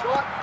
说